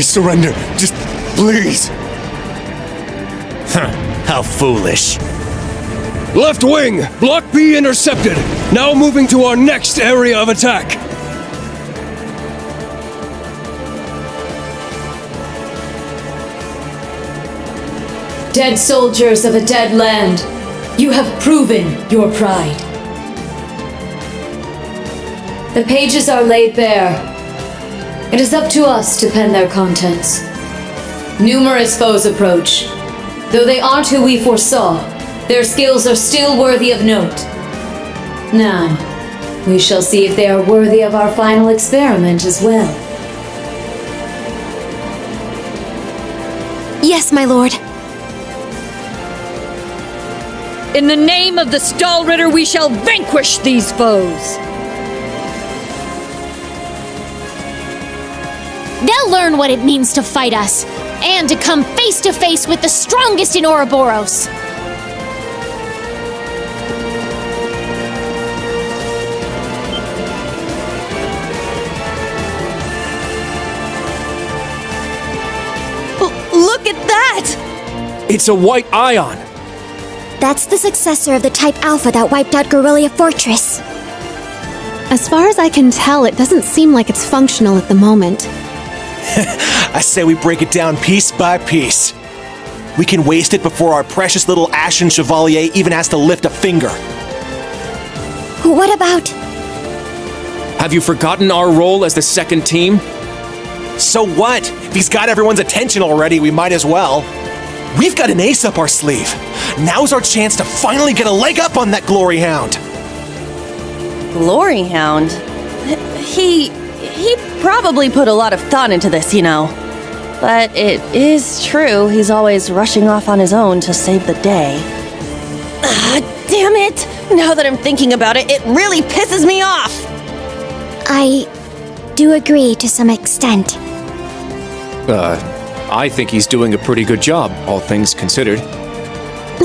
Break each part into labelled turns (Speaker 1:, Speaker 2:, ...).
Speaker 1: I surrender. Just please.
Speaker 2: Huh. How foolish.
Speaker 3: Left wing! Block B intercepted! Now moving to our next area of attack!
Speaker 4: Dead soldiers of a dead land, you have proven your pride. The pages are laid bare. It is up to us to pen their contents. Numerous foes approach. Though they aren't who we foresaw, their skills are still worthy of note. Now, we shall see if they are worthy of our final experiment as well.
Speaker 5: Yes, my lord.
Speaker 6: In the name of the Stahlritter, we shall vanquish these foes!
Speaker 5: Learn what it means to fight us, and to come face to face with the strongest in Ouroboros!
Speaker 6: Look at that!
Speaker 3: It's a white ion!
Speaker 5: That's the successor of the Type Alpha that wiped out Garrelia Fortress.
Speaker 7: As far as I can tell, it doesn't seem like it's functional at the moment.
Speaker 2: I say we break it down piece by piece. We can waste it before our precious little Ashen Chevalier even has to lift a finger.
Speaker 5: What about.
Speaker 3: Have you forgotten our role as the second team?
Speaker 2: So what? If he's got everyone's attention already, we might as well. We've got an ace up our sleeve. Now's our chance to finally get a leg up on that Glory Hound.
Speaker 8: Glory Hound? He. He probably put a lot of thought into this, you know. But it is true, he's always rushing off on his own to save the day. Ah, damn it! Now that I'm thinking about it, it really pisses me off!
Speaker 5: I do agree to some extent.
Speaker 3: Uh, I think he's doing a pretty good job, all things considered.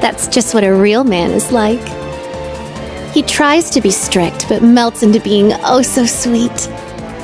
Speaker 7: That's just what a real man is like. He tries to be strict, but melts into being oh so sweet.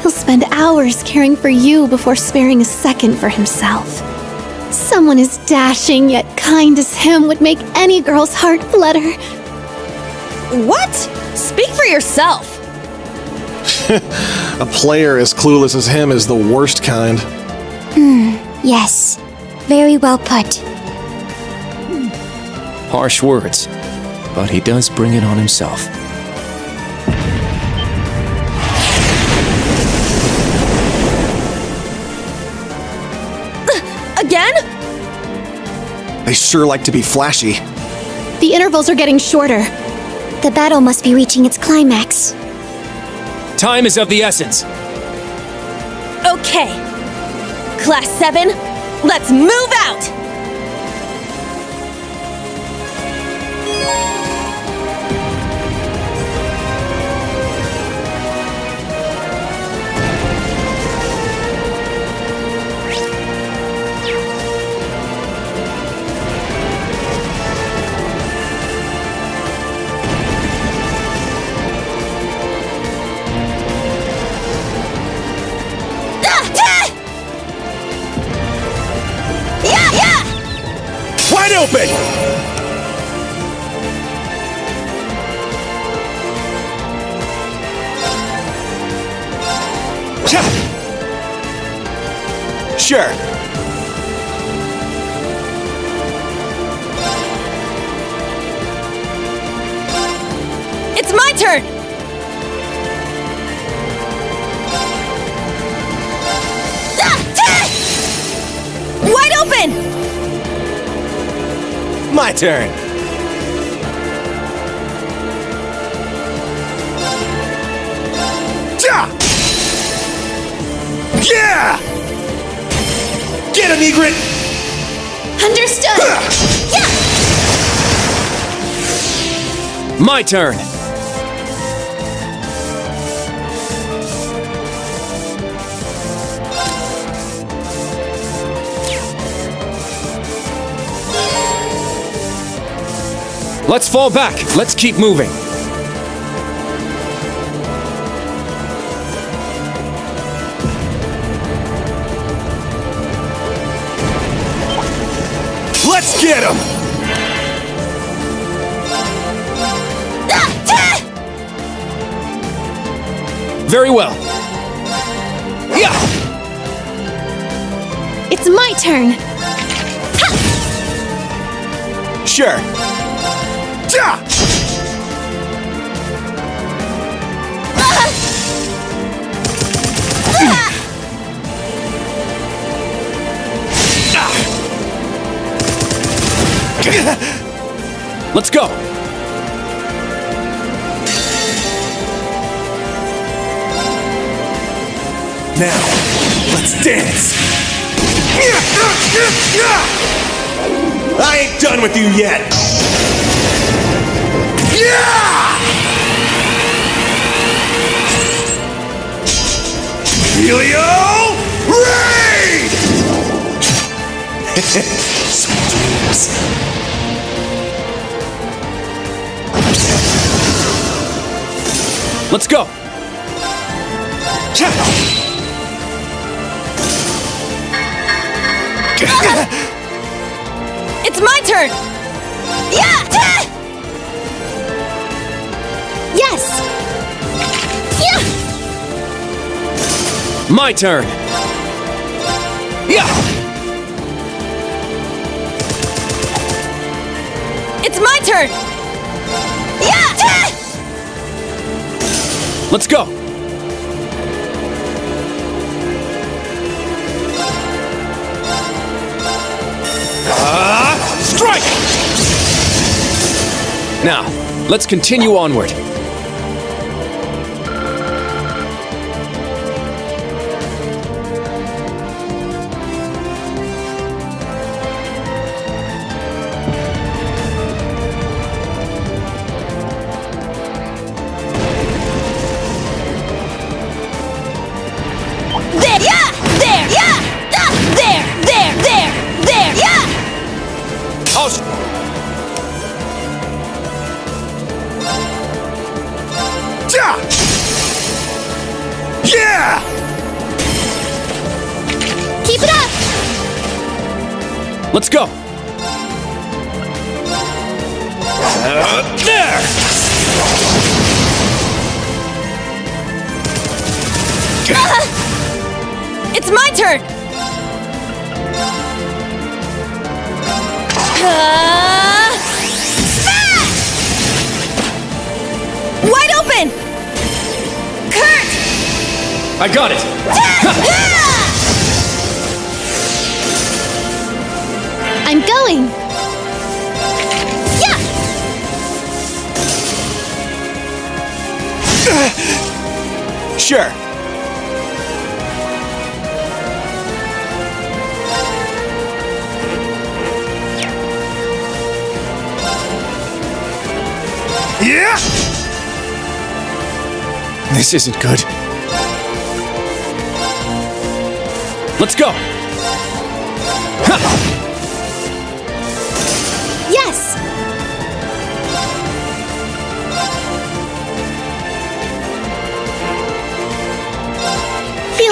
Speaker 7: He'll spend hours caring for you before sparing a second for himself. Someone as dashing yet kind as him would make any girl's heart flutter.
Speaker 8: What? Speak for yourself!
Speaker 9: a player as clueless as him is the worst kind.
Speaker 5: Hmm, yes. Very well put.
Speaker 3: Harsh words, but he does bring it on himself.
Speaker 8: Uh, again?
Speaker 9: They sure like to be flashy.
Speaker 7: The intervals are getting shorter.
Speaker 5: The battle must be reaching its climax.
Speaker 3: Time is of the essence.
Speaker 8: Okay. Class 7, let's move out!
Speaker 2: Open! Sure.
Speaker 8: It's my turn! Ah, Wide open!
Speaker 2: My turn. Yeah! Get him, Egret!
Speaker 5: Understood! yeah!
Speaker 3: My turn! Let's fall back. Let's keep moving.
Speaker 2: Let's get him! Very well. Yeah!
Speaker 7: It's my turn!
Speaker 2: Ha! Sure. Let's go! Now, let's dance! I ain't done with you yet! Yeah! Helio Raid! Dreams. Let's go!
Speaker 8: It's my turn! Yeah!
Speaker 7: Yes! Yeah!
Speaker 2: My turn! Yeah!
Speaker 8: It's my turn! Yeah!
Speaker 2: Let's go! Ah, strike! Now, let's continue onward. Let's go! Uh, there!
Speaker 8: It's my turn! Uh! Wide open! Kurt!
Speaker 2: I got it!
Speaker 7: I'm going! Yeah!
Speaker 2: Sure. Yeah! This isn't good. Let's go!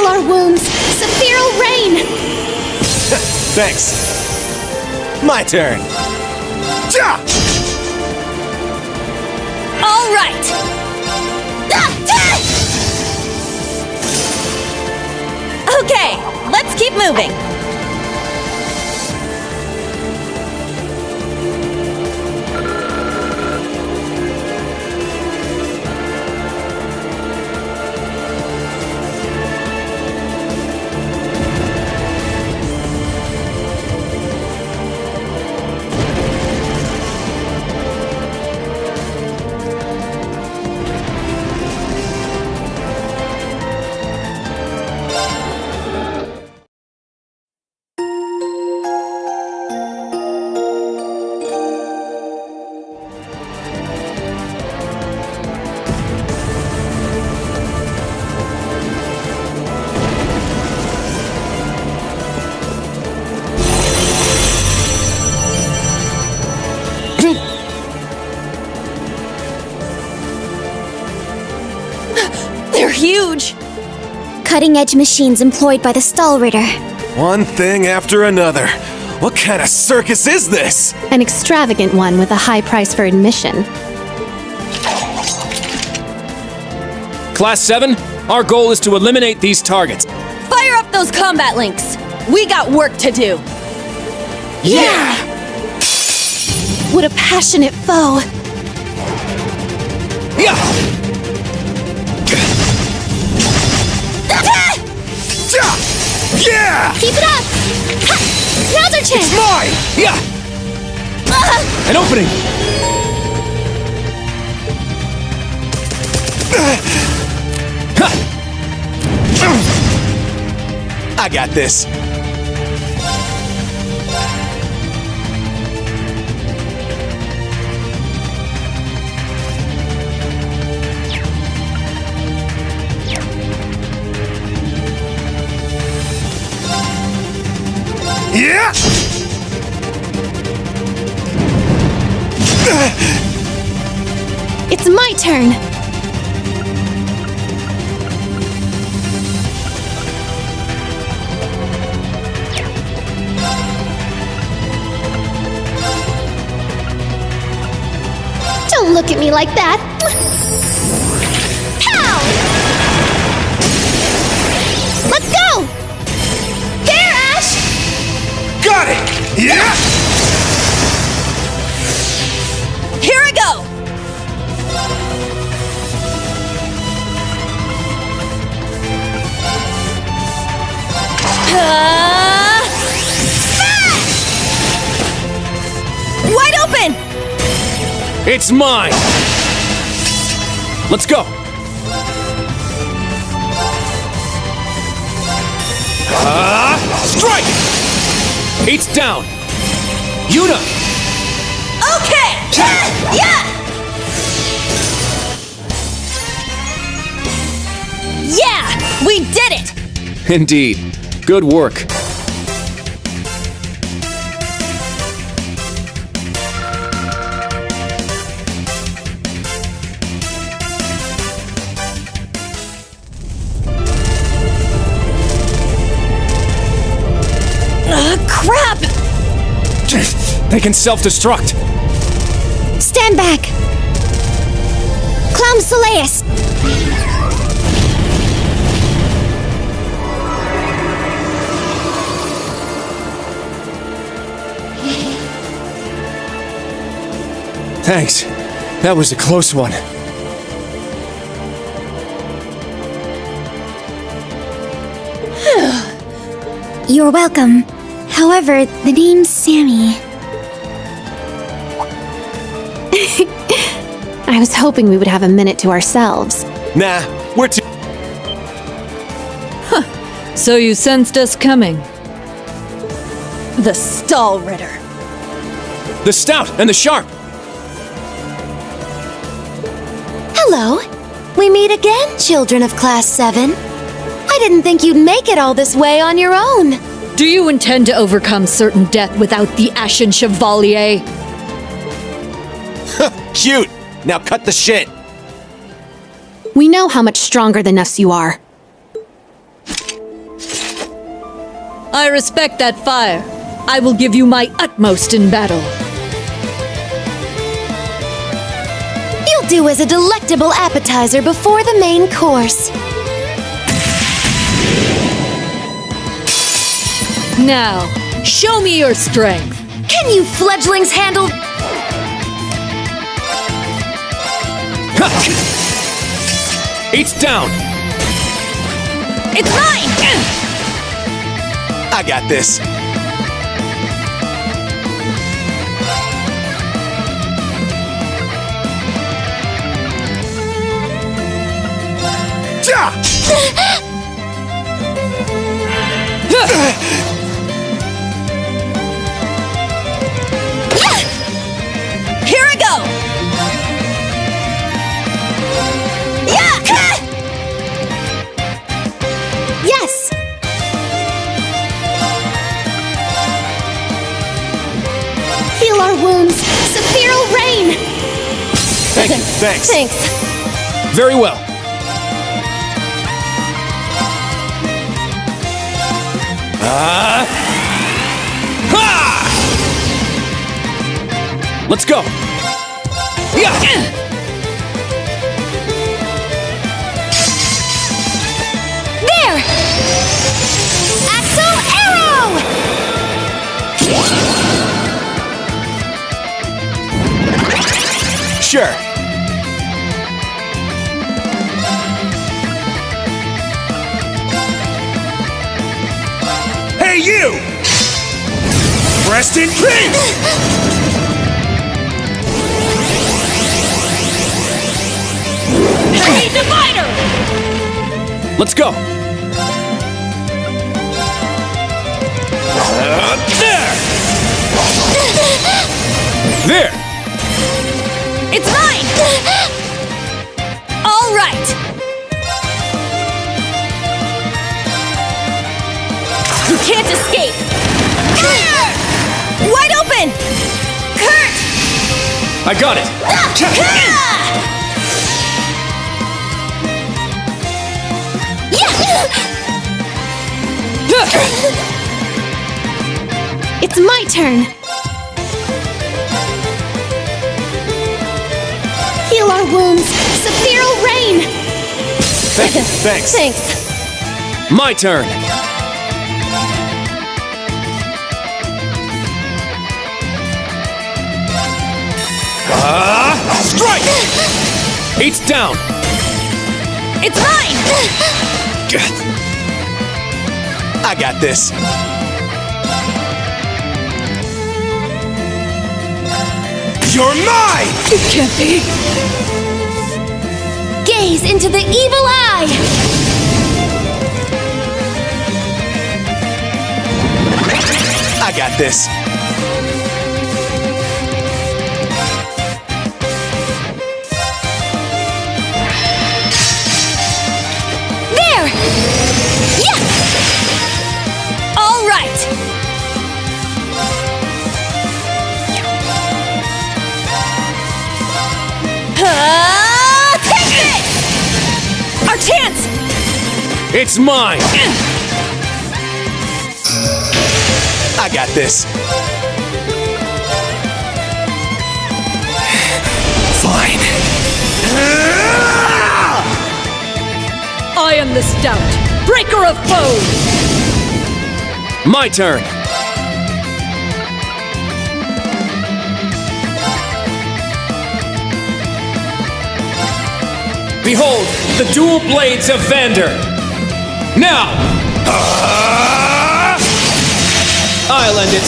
Speaker 7: Feel our wounds! Sephiral rain!
Speaker 2: Thanks. My turn. Ja!
Speaker 8: All right! Ah, ah! Okay, let's keep moving.
Speaker 6: Cutting edge machines employed by the Stahlritter.
Speaker 2: One thing after another. What kind of circus is this?
Speaker 7: An extravagant one with a high price for admission.
Speaker 3: Class 7, our goal is to eliminate these targets.
Speaker 8: Fire up those combat links! We got work to do!
Speaker 7: Yeah! What a passionate foe!
Speaker 2: Yeah! Yeah!
Speaker 7: Keep it up! Ha! Our chance!
Speaker 2: Mine! Yeah! Uh. An opening! Uh. I got this. Yeah!
Speaker 7: It's my turn! Don't look at me like that!
Speaker 2: Yeah!
Speaker 8: Here I go! Ah! Wide open!
Speaker 3: It's mine! Let's go! Ah! strike! It's down! Juna!
Speaker 8: Okay! Yeah! yeah! Yeah! We did it!
Speaker 3: Indeed. Good work. Can self-destruct!
Speaker 7: Stand back! Clown Soleus!
Speaker 3: Thanks. That was a close one.
Speaker 7: You're welcome. However, the name's Sammy. I was hoping we would have a minute to ourselves.
Speaker 2: Nah, we're too.
Speaker 4: So you sensed us coming.
Speaker 8: The Stahlritter.
Speaker 3: The stout and the sharp!
Speaker 7: Hello. We meet again, children of Class 7. I didn't think you'd make it all this way on your own.
Speaker 4: Do you intend to overcome certain death without the Ashen Chevalier?
Speaker 2: Cute! Now cut the shit!
Speaker 7: We know how much stronger than us you are.
Speaker 4: I respect that fire. I will give you my utmost in battle.
Speaker 7: You'll do as a delectable appetizer before the main course.
Speaker 4: Now, show me your strength.
Speaker 7: Can you fledglings handle...
Speaker 3: It's down!
Speaker 8: It's mine!
Speaker 2: I got this. Ja! thanks.
Speaker 8: Thanks.
Speaker 3: Very well.
Speaker 2: Uh, ha!
Speaker 3: Let's go! Yeah!
Speaker 5: There! Axel Arrow!
Speaker 2: Sure.
Speaker 4: You! Rest in peace!
Speaker 8: Heavy Divider!
Speaker 3: Let's go! Uh, there! There!
Speaker 8: It's mine! All right! Can't escape! Wide open! Kurt!
Speaker 3: I got it! Ah!
Speaker 7: It's my turn. Heal our wounds. Sephiral rain.
Speaker 2: Thanks.
Speaker 10: Thanks.
Speaker 3: My turn! Ah! strike! Eight's down!
Speaker 8: It's mine!
Speaker 2: I got this.
Speaker 4: You're mine!
Speaker 8: It can't be!
Speaker 5: Gaze into the evil eye!
Speaker 2: I got this.
Speaker 5: There! Yeah!
Speaker 8: All right! Ah, take this! Our chance!
Speaker 3: It's mine!
Speaker 2: I got this. Fine.
Speaker 8: I am the stout, breaker of foes!
Speaker 3: My turn! Behold, the dual blades of Vander! Now! I'll end it!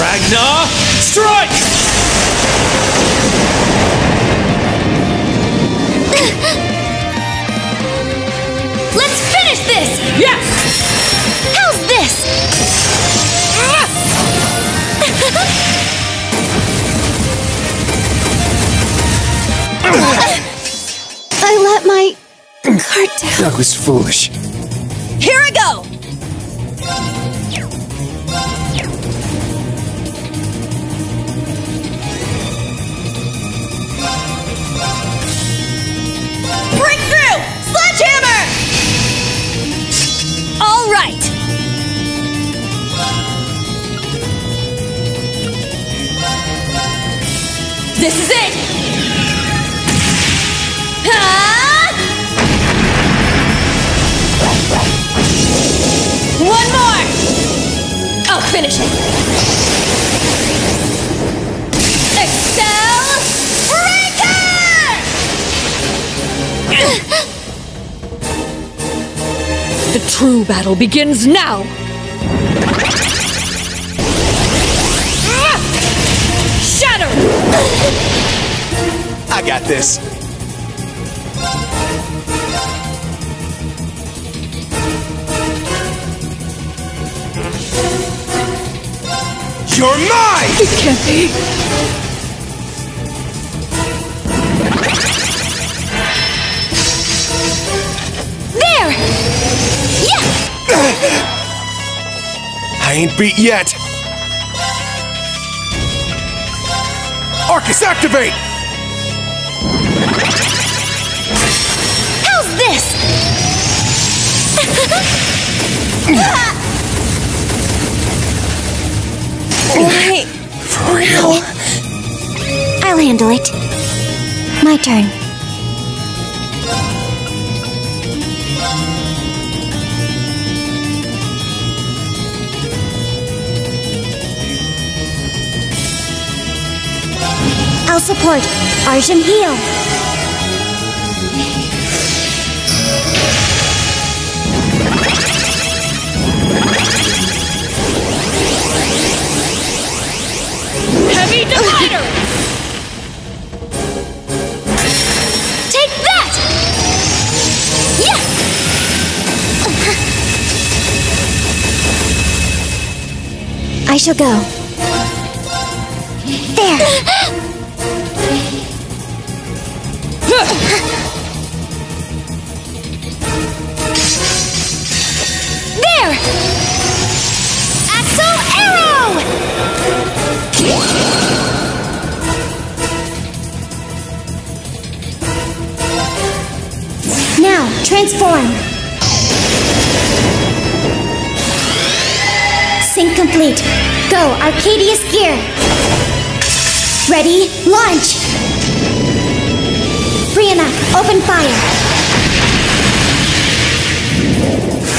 Speaker 3: Ragnar, strike!
Speaker 4: That was foolish.
Speaker 8: One more! I'll finish it! Excel Breaker! the true battle begins now! Shatter!
Speaker 2: I got this.
Speaker 4: You're mine!
Speaker 8: It can't be!
Speaker 5: There! Yeah!
Speaker 2: I ain't beat yet.
Speaker 4: Arcus, activate!
Speaker 5: How's this? handle it. My turn. I'll support. Arjun heal.
Speaker 6: Heavy divider!
Speaker 5: I shall go. There.
Speaker 6: There! Axel Arrow!
Speaker 5: Now, transform. Sync complete. Go, Arcadius gear. Ready, launch. Brionac, open fire.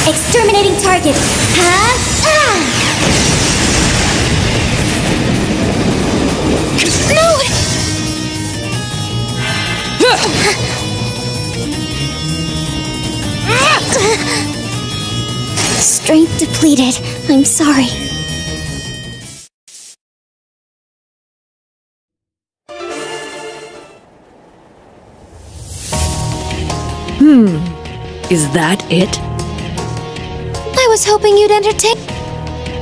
Speaker 5: Exterminating target. Huh? Ah! Strength depleted. I'm sorry.
Speaker 4: Is that it?
Speaker 5: I was hoping you'd entertain.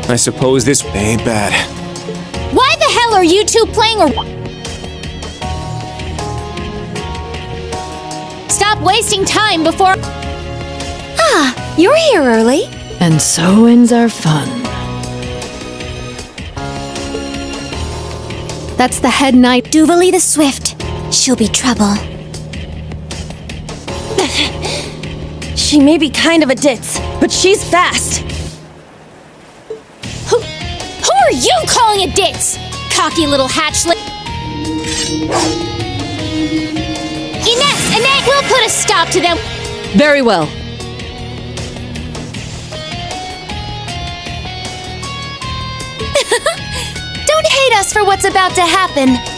Speaker 2: I suppose this ain't bad.
Speaker 6: Why the hell are you two playing or. Stop wasting time before.
Speaker 5: Ah, you're here early.
Speaker 4: And so ends our fun.
Speaker 7: That's the head knight.
Speaker 5: Duvalie the Swift. She'll be trouble.
Speaker 8: She may be kind of a ditz, but she's fast.
Speaker 6: Who, who are you calling a ditz? Cocky little hatchling. Ines, Annette, we'll put a stop to them.
Speaker 4: Very well.
Speaker 5: Don't hate us for what's about to happen.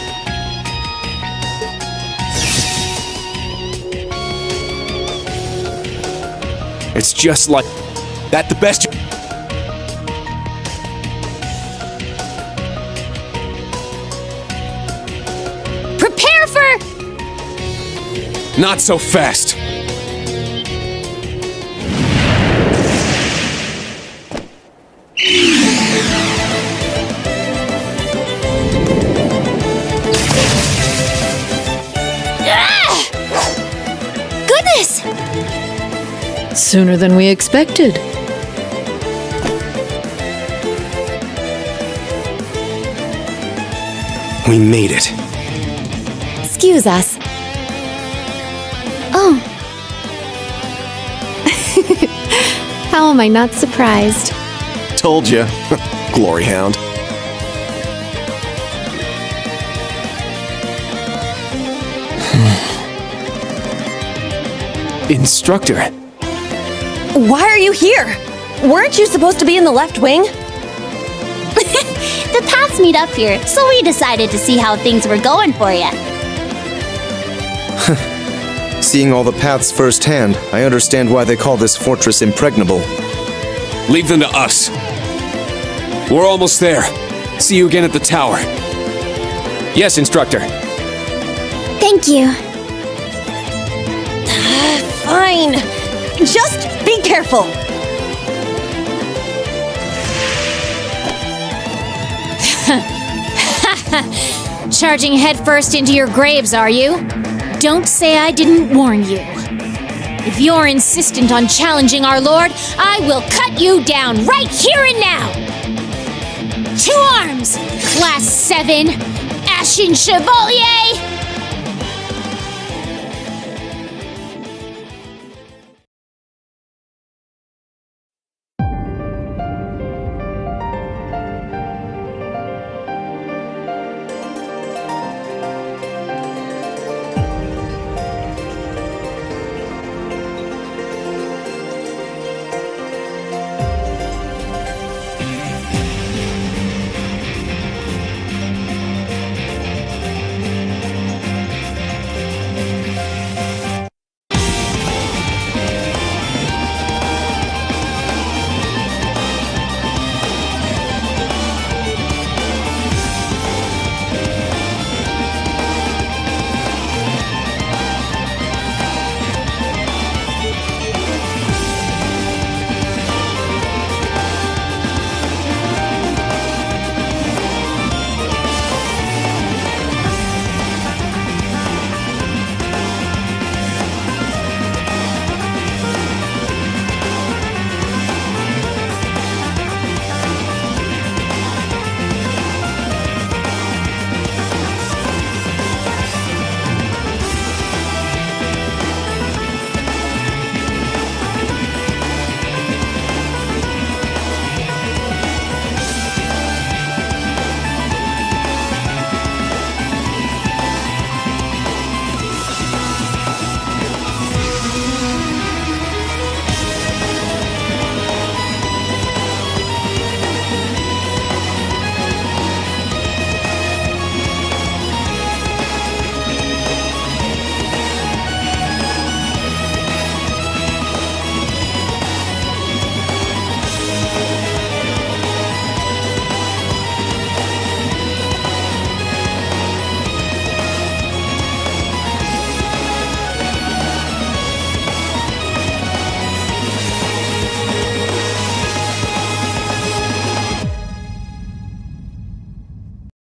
Speaker 2: It's just like that the best.
Speaker 6: Prepare for.
Speaker 2: Not so fast.
Speaker 4: Sooner than we expected.
Speaker 11: We made it.
Speaker 5: Excuse us. Oh,
Speaker 7: How am I not surprised?
Speaker 11: Told you. Glory Hound.
Speaker 2: Instructor.
Speaker 8: Why are you here? Weren't you supposed to be in the left wing?
Speaker 5: the paths meet up here, so we decided to see how things were going for you.
Speaker 11: Seeing all the paths firsthand, I understand why they call this fortress impregnable.
Speaker 3: Leave them to us. We're almost there. See you again at the tower. Yes, instructor.
Speaker 5: Thank you.
Speaker 8: Fine. Just be careful.
Speaker 6: Charging headfirst into your graves, are you? Don't say I didn't warn you. If you're insistent on challenging our lord, I will cut you down right here and now! To arms! Class 7! Ashen Chevalier!